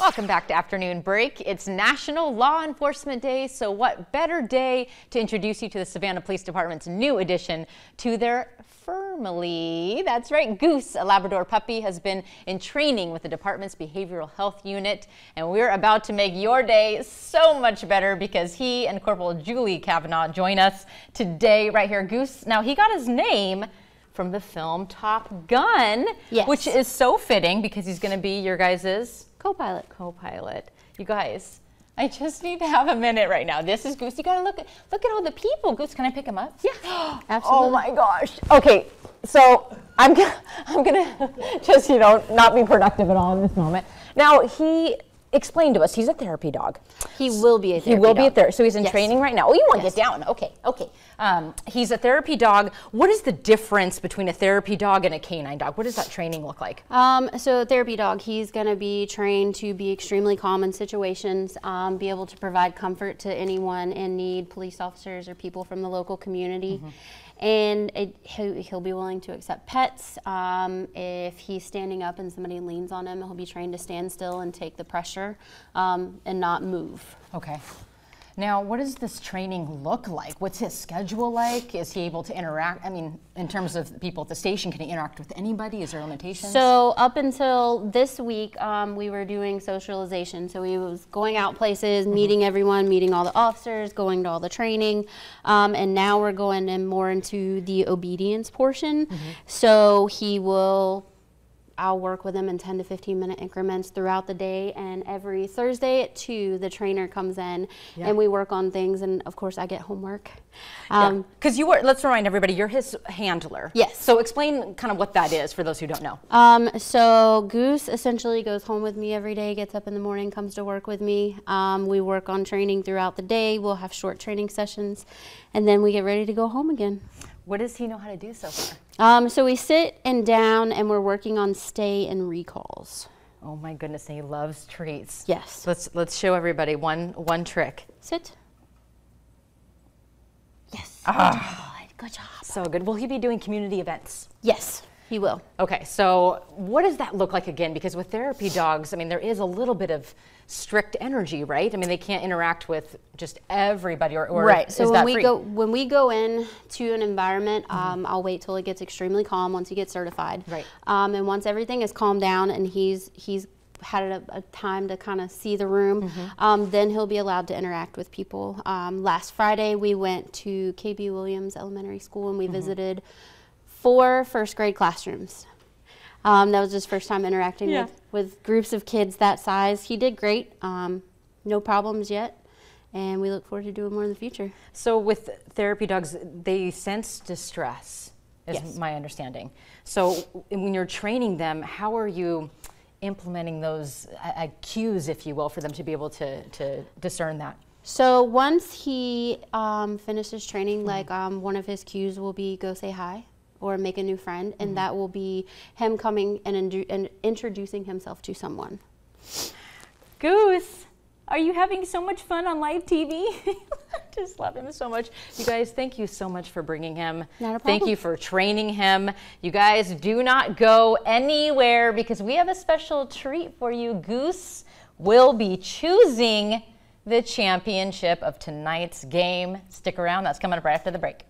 Welcome back to Afternoon Break. It's National Law Enforcement Day, so what better day to introduce you to the Savannah Police Department's new addition to their family. That's right, Goose, a Labrador puppy, has been in training with the department's behavioral health unit, and we're about to make your day so much better because he and Corporal Julie Kavanaugh join us today right here. Goose, now he got his name from the film Top Gun, yes. which is so fitting because he's going to be your guys's Co-pilot. Co-pilot. You guys, I just need to have a minute right now. This is Goose. You gotta look at look at all the people. Goose, can I pick him up? Yeah, oh absolutely. Oh my gosh. Okay, so I'm gonna I'm gonna just you know not be productive at all in this moment. Now he explain to us. He's a therapy dog. He will be a therapy dog. He will dog. be a therapy. So he's in yes. training right now. Oh, you want to yes. get down? Okay, okay. Um, he's a therapy dog. What is the difference between a therapy dog and a canine dog? What does that training look like? Um, so a therapy dog, he's going to be trained to be extremely calm in situations, um, be able to provide comfort to anyone in need, police officers or people from the local community. Mm -hmm and it, he'll, he'll, be willing to accept pets. Um, if he's standing up and somebody leans on him, he'll be trained to stand still and take the pressure um, and not move. Okay. Now, what does this training look like? What's his schedule like? Is he able to interact? I mean, in terms of people at the station, can he interact with anybody? Is there limitations? So up until this week, um, we were doing socialization. So he was going out places, mm-hmm. meeting everyone, meeting all the officers, going to all the training, um, and now we're going in more into the obedience portion. Mm-hmm. So he will I'll work with them in 10 to 15 minute increments throughout the day. And every Thursday at 2, the trainer comes in yeah. and we work on things. And of course, I get homework. Because um, yeah. you were, let's remind everybody, you're his handler. Yes. So explain kind of what that is for those who don't know. Um, so Goose essentially goes home with me every day, gets up in the morning, comes to work with me. Um, we work on training throughout the day. We'll have short training sessions. And then we get ready to go home again. What does he know how to do so far? Um, so we sit and down and we're working on stay and recalls. Oh my goodness, and he loves treats. Yes. Let's let's show everybody one one trick. Sit. Yes. Ah. Good. Good job. So good. Will he be doing community events? Yes. He will. Okay, so what does that look like again? Because with therapy dogs, I mean, there is a little bit of strict energy, right? I mean, they can't interact with just everybody, or, or right. So when we free? go when we go in to an environment, mm-hmm. um, I'll wait till it gets extremely calm once he gets certified. Right. Um, and once everything is calmed down and he's he's had a, a time to kind of see the room, mm-hmm. um, then he'll be allowed to interact with people. Um, last Friday, we went to KB Williams Elementary School and we mm-hmm. visited four first grade classrooms. Um, that was his first time interacting yeah. with, with groups of kids that size. He did great. Um, no problems yet. And we look forward to doing more in the future. So with therapy dogs, they sense distress, is yes. my understanding. So when you're training them, how are you implementing those uh, cues, if you will, for them to be able to, to discern that? So once he um, finishes training, mm-hmm. like um, one of his cues will be go say hi or make a new friend, and mm -hmm. that will be him coming and, and introducing himself to someone. Goose, are you having so much fun on live TV? just love him so much. You guys, thank you so much for bringing him. Not a problem. Thank you for training him. You guys do not go anywhere because we have a special treat for you. Goose will be choosing the championship of tonight's game. Stick around, that's coming up right after the break.